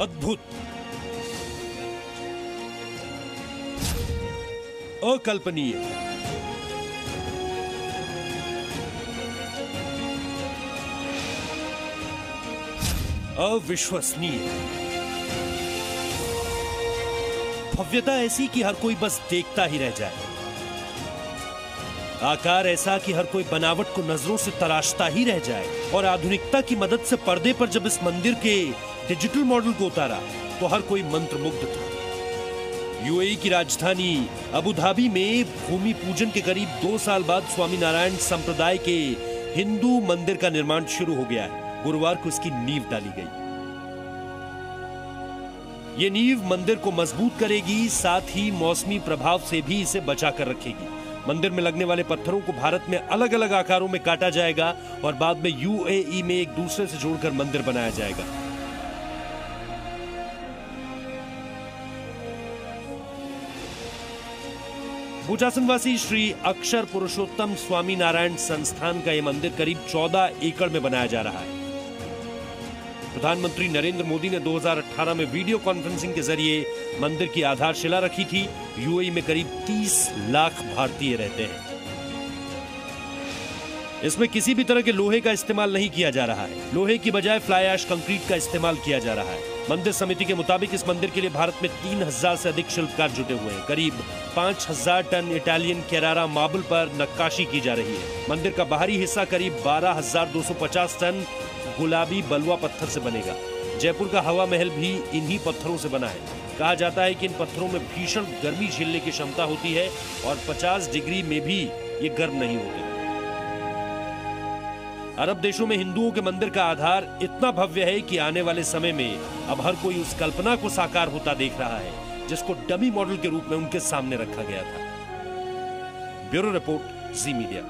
अद्भुत। अकल्पनीय। अविश्वसनीय। भव्यता ऐसी कि हर कोई बस देखता ही रह जाए। आकार ऐसा कि हर कोई बनावट को नज़रों से तराशता ही रह जाए और आधुनिकता की मदद से पर्दे पर जब इस मंदिर के डिजिटल मॉडल को उतारा तो हर कोई मंत्रमुग्ध था। यूएई की राजधानी अबू धाबी में भूमि पूजन के करीब दो साल बाद स्वामीनारायण संप्रदाय के हिंदू मंदिर का निर्माण शुरू हो गया है। गुरुवार को इसकी नींव डाली गई। ये नींव मंदिर को मज़बूत करेगी, साथ ही मौसमी प्रभाव से भी इसे बचा कर रखेगी। मंदिर में लगने वाले पत्थरों को भारत में अलग अलग आकारों में काटा जाएगा और बाद में यूएई में एक दूसरे से जोड़कर मंदिर बनाया जाएगा। भूचासनवासी श्री अक्षर पुरुषोत्तम स्वामी नारायण संस्थान का यह मंदिर करीब 14 एकड़ में बनाया जा रहा है। प्रधानमंत्री नरेंद्र मोदी ने 2018 में वीडियो कॉन्फ्रेंसिंग के ज़रिए मंदिर की आधारशिला रखी थी। यूएई में करीब 30 लाख भारतीय रहते हैं। इसमें किसी भी तरह के लोहे का इस्तेमाल नहीं किया जा रहा है। लोहे की बजाय फ्लाई ऐश कंक्रीट का इस्तेमाल किया जा रहा है। मंदिर समिति के मुताबिक इस मंदिर के लिए भारत में तीन हज़ार से अधिक शिल्पकार जुटे हुए हैं। करीब पाँच हज़ार टन इटालियन केरारा मार्बल पर नक्काशी की जा रही है। मंदिर का बाहरी हिस्सा करीब बारह हज़ार दो सौ पचास टन गुलाबी बलुआ पत्थर से बनेगा। जयपुर का हवा महल भी इन्हीं पत्थरों से बना है। कहा जाता है कि इन पत्थरों में भीषण गर्मी झेलने की क्षमता होती है और 50 डिग्री में भी ये गर्म नहीं होते। अरब देशों में हिंदुओं के मंदिर का आधार इतना भव्य है कि आने वाले समय में अब हर कोई उस कल्पना को साकार होता देख रहा है, जिसको डमी मॉडल के रूप में उनके सामने रखा गया था। Bureau report, Zee media.